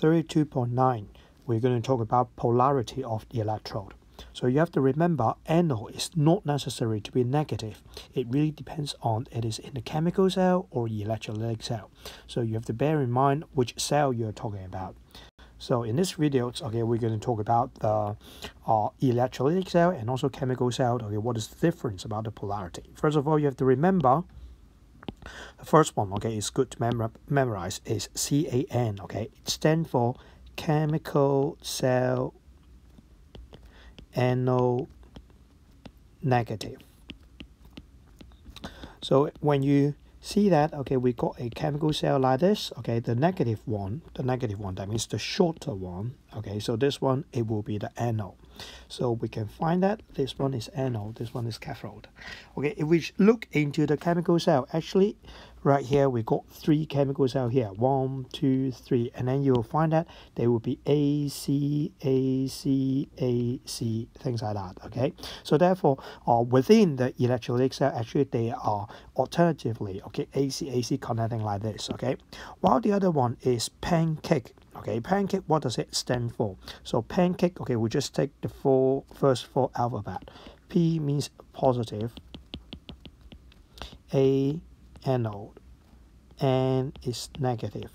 32.9, we're going to talk about polarity of the electrode. So you have to remember anode is not necessary to be negative. It really depends on it is in the chemical cell or electrolytic cell. So you have to bear in mind which cell you're talking about. So in this video, okay, we're going to talk about the uh, electrolytic cell and also chemical cell. Okay, what is the difference about the polarity? First of all, you have to remember the first one, okay, is good to mem memorize is CAN, okay. It stands for chemical cell anode negative. So when you see that? Okay we got a chemical cell like this. Okay the negative one the negative one that means the shorter one. Okay so this one it will be the anode. So we can find that this one is anode this one is cathode. Okay if we look into the chemical cell actually right here. We got three chemical cells here. One two three. And then you'll find that they will be a c a c a c things like that okay? So therefore uh, within the electrolytic cell actually they are alternatively okay a c a c connecting like this okay? While the other one is pancake okay? Pancake what does it stand for? So pancake okay we just take the four first four alphabet. P means positive. A anode N is negative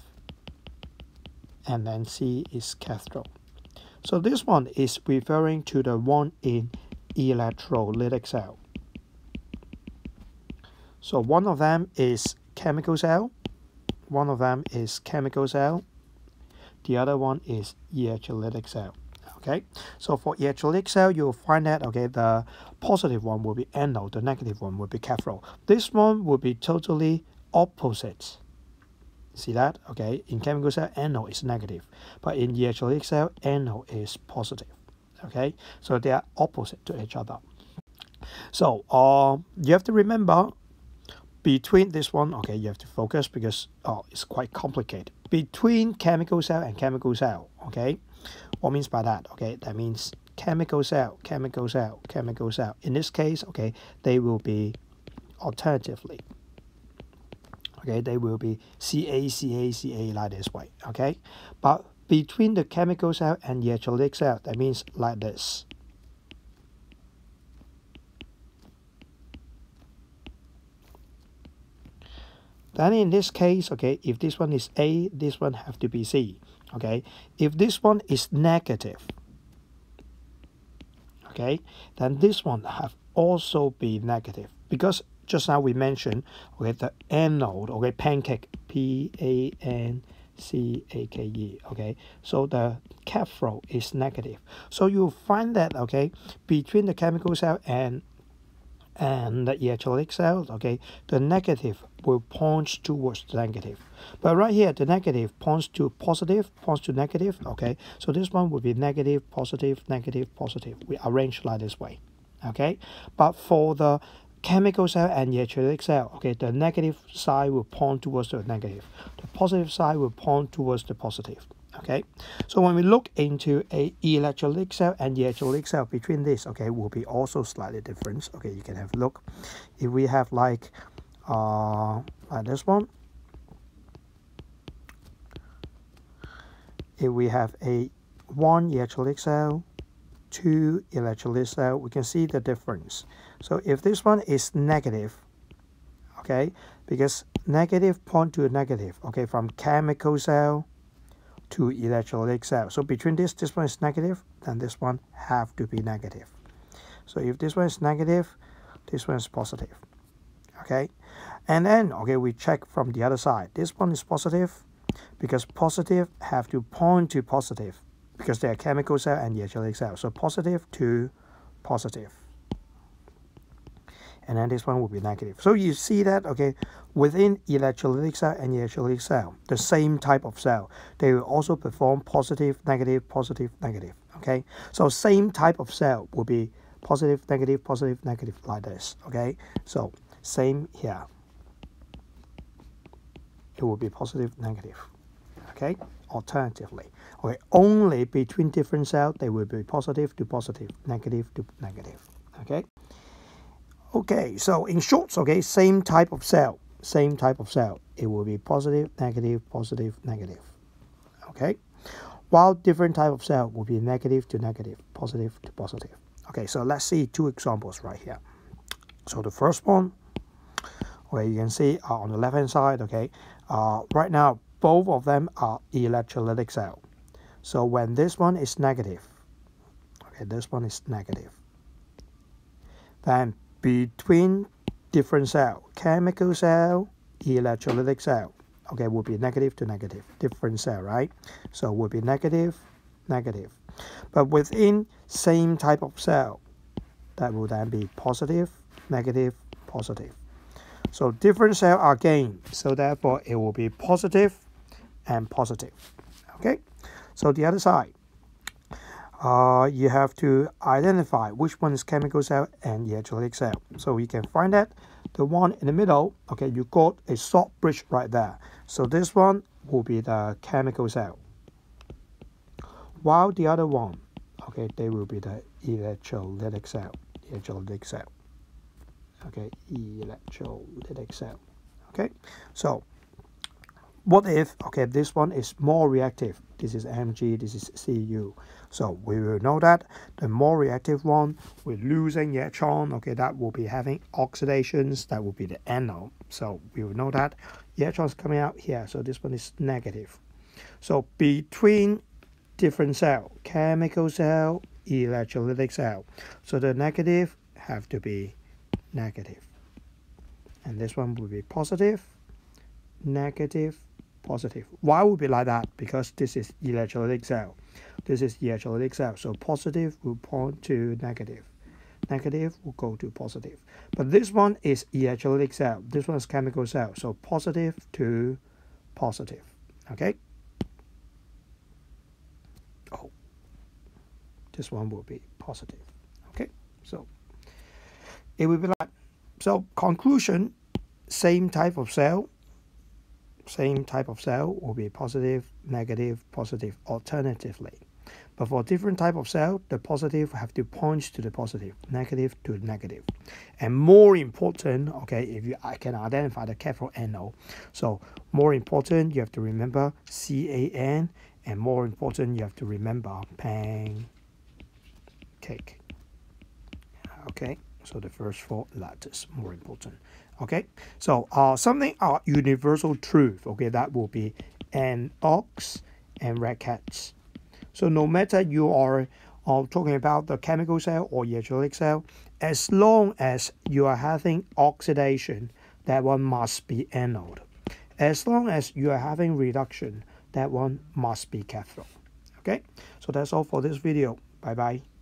and then C is cathode. So this one is referring to the one in electrolytic cell. So one of them is chemical cell, one of them is chemical cell, the other one is electrolytic cell. Okay, so for electrolytic cell, you'll find that okay, the positive one will be anode, the negative one will be cathode. This one will be totally opposite. See that? Okay, in chemical cell, anode is negative, but in electrolytic cell, anode is positive. Okay, so they are opposite to each other. So uh, you have to remember between this one, okay, you have to focus because oh, it's quite complicated. Between chemical cell and chemical cell, okay, what means by that? Okay, that means chemical cell, chemical cell, chemical cell. In this case, okay, they will be alternatively okay? They will be Ca Ca Ca like this way okay? But between the chemical cell and the electrolytic cell that means like this. Then in this case okay if this one is A this one have to be C okay? If this one is negative okay then this one have also be negative. Because just now we mentioned okay the anode okay pancake p a n c a k e okay? So the cathode is negative. So you find that okay between the chemical cell and and the electrolytic cells okay? The negative will point towards the negative. But right here the negative points to positive points to negative okay? So this one will be negative positive negative positive. We arrange like this way okay? But for the chemical cell and electrolytic cell, okay, the negative side will point towards the negative. The positive side will point towards the positive. Okay, so when we look into a electrolytic cell and the electrolytic cell between this, okay, will be also slightly different. Okay, you can have a look. If we have like uh like this one, if we have a one electrolytic cell, two electrolytic cell, we can see the difference. So if this one is negative, okay, because negative point to negative, okay, from chemical cell to electrolytic cell. So between this, this one is negative, then this one have to be negative. So if this one is negative, this one is positive, okay. And then, okay, we check from the other side. This one is positive because positive have to point to positive because they are chemical cell and electrolytic cell. So positive to positive and then this one will be negative. So you see that, okay, within electrolytic cell and electrolytic cell, the same type of cell, they will also perform positive, negative, positive, negative, okay? So same type of cell will be positive, negative, positive, negative, like this, okay? So same here. It will be positive, negative, okay? Alternatively, okay, only between different cells, they will be positive to positive, negative to negative, okay? Okay, so in short, okay, same type of cell, same type of cell. It will be positive, negative, positive, negative. Okay. while different type of cell will be negative to negative, positive to positive. Okay, so let's see two examples right here. So the first one, where you can see uh, on the left hand side, okay, uh, right now both of them are electrolytic cell. So when this one is negative, okay, this one is negative, then between different cell, chemical cell, electrolytic cell, okay, will be negative to negative, different cell, right? So will be negative, negative. But within same type of cell, that will then be positive, negative, positive. So different cell are so therefore it will be positive and positive. Okay, so the other side, uh, you have to identify which one is chemical cell and electrolytic cell. So we can find that the one in the middle, okay, you got a salt bridge right there. So this one will be the chemical cell. While the other one, okay, they will be the electrolytic cell. Electrolytic cell. Okay, electrolytic cell. Okay, so what if, okay, this one is more reactive. This is Mg, this is Cu. So we will know that the more reactive one, we're losing electron, okay, that will be having oxidations, that will be the anode. So we will know that electrons coming out here, so this one is negative. So between different cell, chemical cell, electrolytic cell, so the negative have to be negative. And this one will be positive, negative, positive. Why would be like that? Because this is electrolytic cell. This is electrolytic cell. So positive will point to negative. Negative will go to positive. But this one is electrolytic cell. This one is chemical cell. So positive to positive. Okay? Oh. This one will be positive. Okay? So it will be like so conclusion same type of cell same type of cell will be positive, negative, positive alternatively. But for different type of cell, the positive have to point to the positive, negative to negative. And more important, okay, if you I can identify the cathode NO. So more important, you have to remember CAN, and more important, you have to remember pancake. Okay, so the first four letters more important. Okay, so uh, something uh, universal truth. Okay, that will be an ox and red cats. So no matter you are uh, talking about the chemical cell or electrolytic cell, as long as you are having oxidation, that one must be anode. As long as you are having reduction, that one must be cathode. Okay, so that's all for this video. Bye bye.